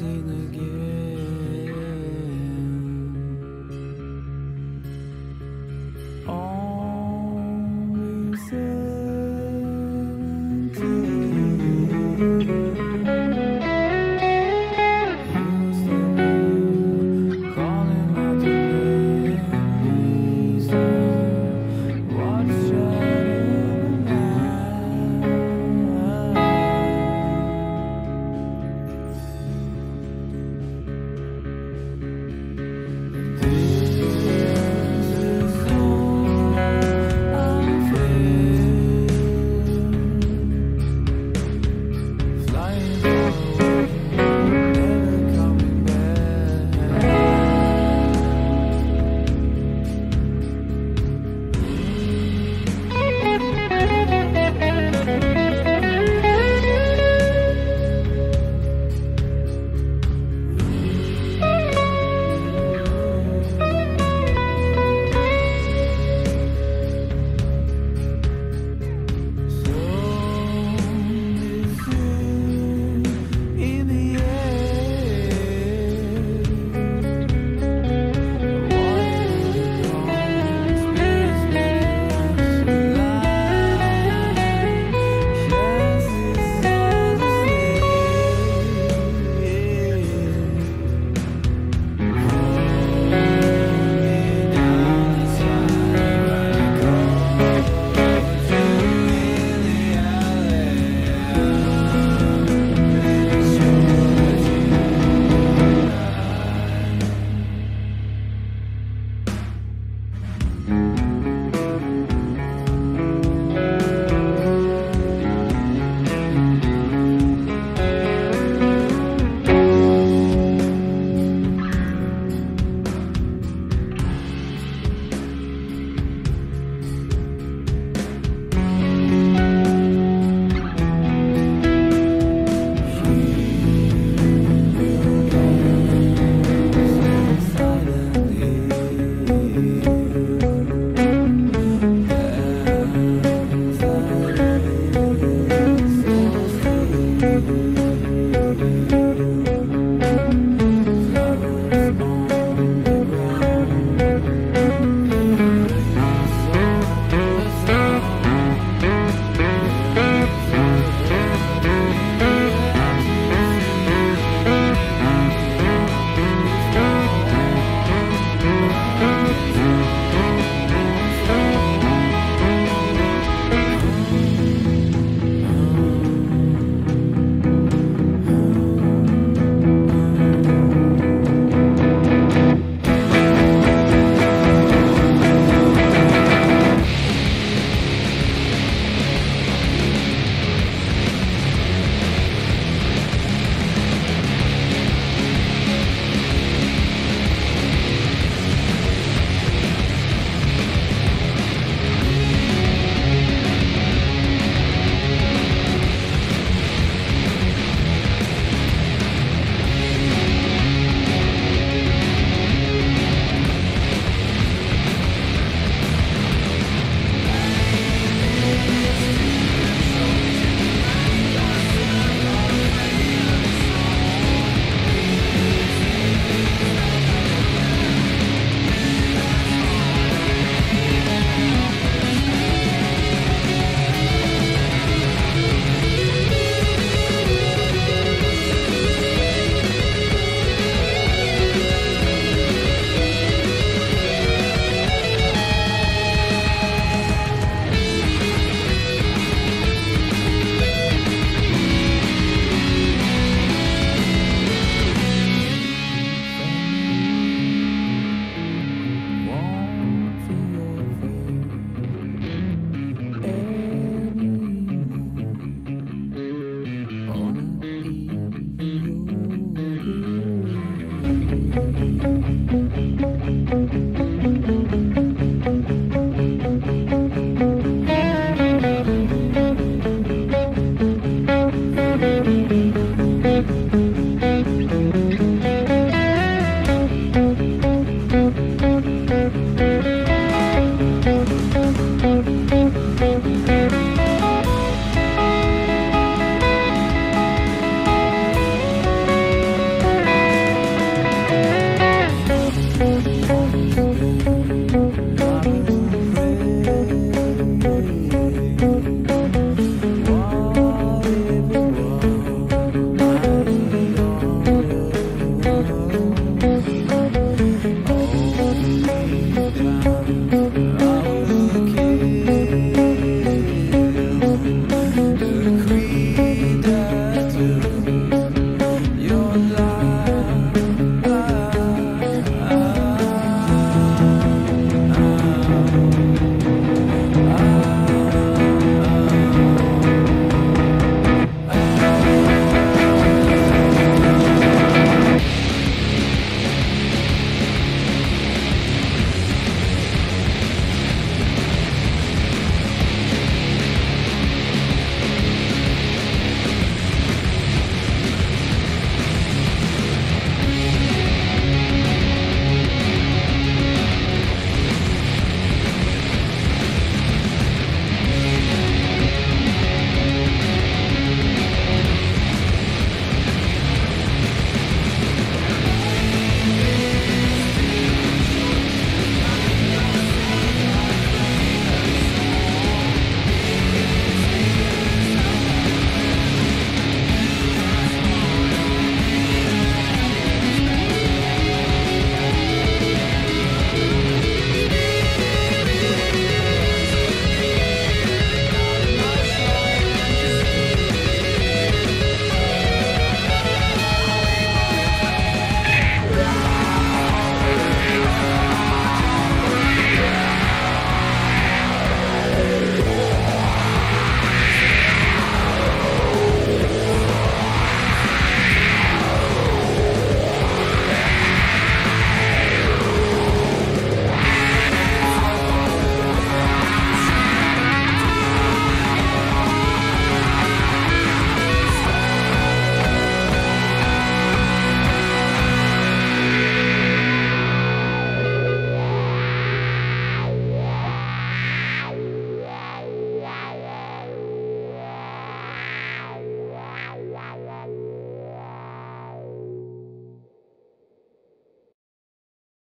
seen again.